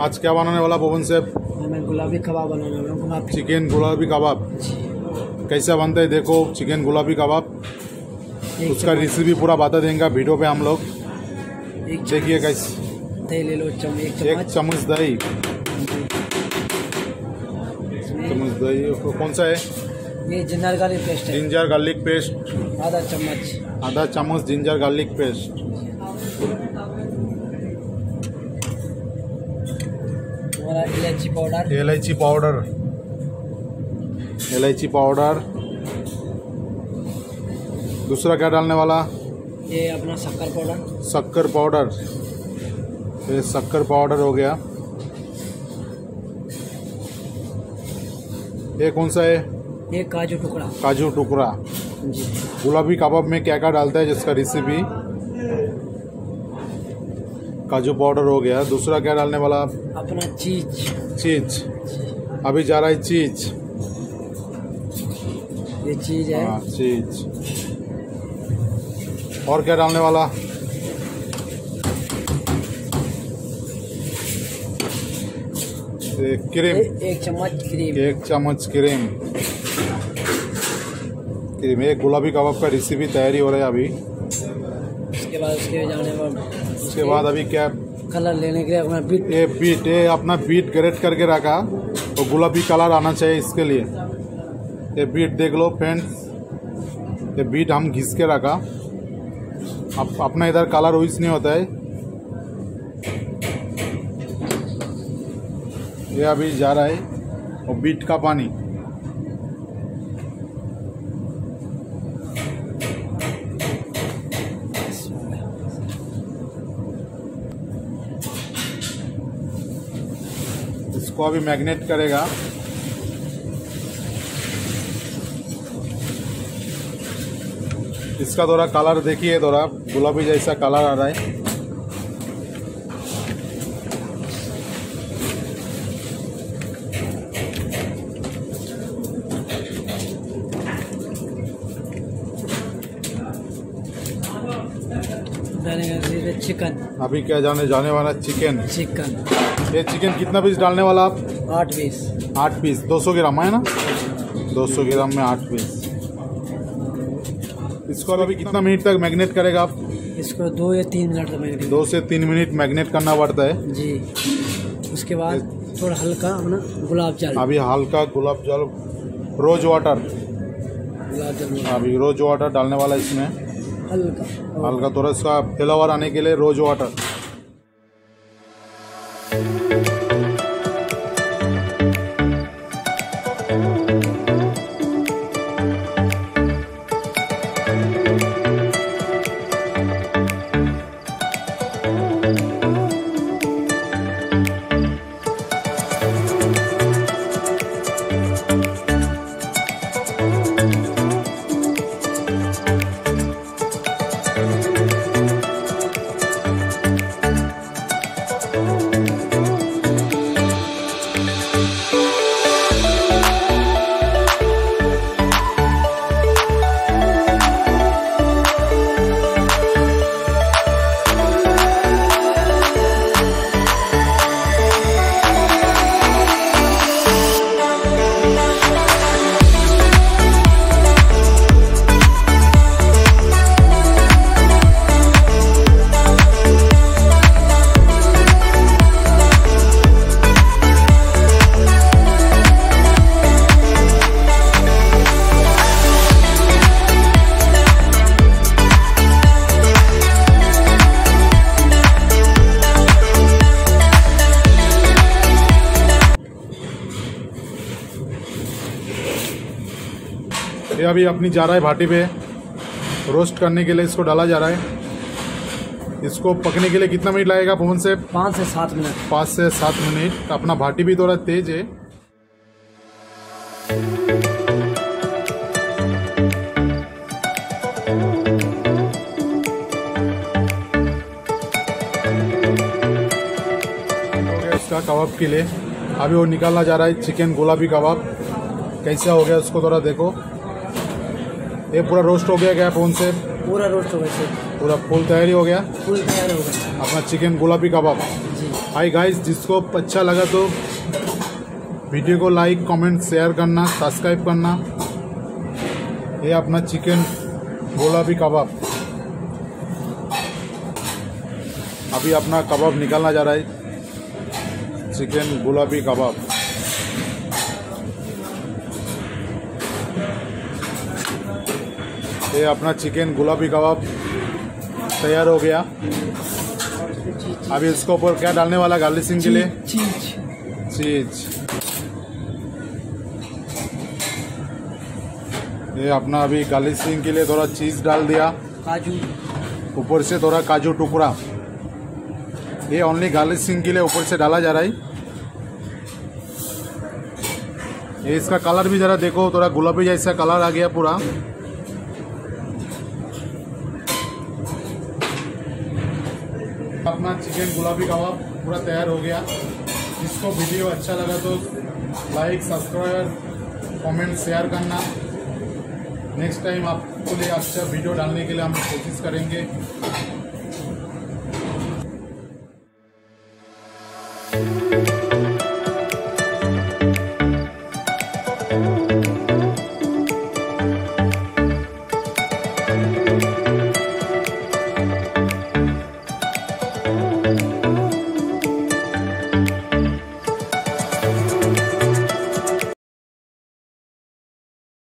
आज क्या बनाने वाला पवन से मैं गुलाबी कबाब बनाने वाला हूँ गुलाबी चिकन गुलाबी कबाब। कैसा बनता है देखो चिकन गुलाबी कबाब। उसका रेसिपी पूरा बता देंगे वीडियो पे हम लोग। देखिए कैसे दही ले लो चम एक चम्मच। चम्मच दही। चम्मच दही कौन सा है? ये जिंजर गार्लिक पेस्ट है। Ginger garlic paste. आधा चम्मच। आधा चम्मच जिंजर गार्लिक पेस्ट। इलायची पाउडर। इलायची पाउडर। इलायची पाउडर। दूसरा क्या डालने वाला? ये अपना शक्कर पाउडर। शक्कर पाउडर। ये शक्कर पाउडर हो गया। ये कौन सा है? ये काजू टुकड़ा। काजू टुकड़ा। गुलाबी कबाब में क्या क्या डालता है जिसका रेसिपी काजू पाउडर हो गया। दूसरा क्या डालने वाला? अपना चीज़। चीज़। अभी जा रहा है चीज़। ये चीज़ है। हाँ चीज़। और क्या डालने वाला? क्रीम एक चम्मच क्रीम एक चम्मच क्रीम क्रीम एक गुलाबी कबाब का रेसिपी तैयारी हो रहा है अभी। उसके बाद उसके जाने पर उसके बाद अभी क्या? कलर लेने के लिए अपना बीट ये बीट ये अपना बीट ग्रेट करके रखा। तो गुलाबी कलर आना चाहिए इसके लिए। ये बीट देख लो फ्रेंड्स ये बीट हम घिस के रखा। अब अपना इधर कलर वॉइस नहीं होता है। ये अभी जा रहा है। और बीट का पानी। इसको अभी मैग्नेट करेगा। इसका थोड़ा कलर देखिए, थोड़ा गुलाबी जैसा कलर आ रहा है। का चिकन अभी क्या जाने जाने वाला चिकन चिकन ये चिकन कितना पीस डालने वाला आप? आठ पीस आठ पीस दो सौ ग्राम है ना? दो सौ ग्राम में आठ पीस इसको अभी कितना मिनट तक मैग्नेट करेगा आप? इसको दो या तीन मिनट तक मैंने दो से तीन मिनट मैग्नेट करना पड़ता है। जी। उसके बाद थोड़ा हल्का अपना गुलाब जल। अभी हल्का गुलाब जल रोज वाटर गुलाब जल। अभी रोज वाटर डालने वाला इसमें। हल्का। हल्का थोड़ा इसका फ्लेवर आने के लिए रोज वाटर ये अभी अपनी जा रहा है भाटी पे। रोस्ट करने के लिए इसको डाला जा रहा है। इसको पकने के लिए कितना मिनट लगेगा पवन से? पाँच से सात मिनट। पाँच से सात मिनट। अपना भाटी भी थोड़ा तेज है। इसका कबाब के लिए। अभी वो निकालना जा रहा है चिकन गुलाबी कबाब। कैसा हो गया उसको थोड़ा देखो। ये पूरा रोस्ट हो गया क्या फ़ोन से? पूरा रोस्ट हो गया पूरा फुल तैयारी हो गया? फुल तैयार हो गया। अपना चिकन गुलाबी कबाब हाय गाइस जिसको अच्छा लगा तो वीडियो को लाइक कमेंट शेयर करना सब्सक्राइब करना। ये अपना चिकन गुलाबी कबाब अभी अपना कबाब निकालना जा रहा है। चिकन गुलाबी कबाब ये अपना चिकन गुलाबी कबाब तैयार हो गया। अभी इसके ऊपर क्या डालने वाला गार्लिशिंग के लिए? चीज़ चीज़ ये अपना अभी गार्लिशिंग के लिए थोड़ा चीज़ डाल दिया। काजू। ऊपर से थोड़ा काजू टुकड़ा। ये ओनली गार्लिशिंग के लिए ऊपर से डाला जा रहा है। ये इसका कलर भी जरा देखो थोड़ा गुलाबी जैसा कलर आ गया पूरा। चिकन गुलाबी कबाब पूरा तैयार हो गया जिसको वीडियो अच्छा लगा तो लाइक सब्सक्राइब कमेंट शेयर करना नेक्स्ट टाइम आपको लिए अच्छा वीडियो डालने के लिए हम कोशिश करेंगे